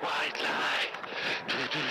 white light.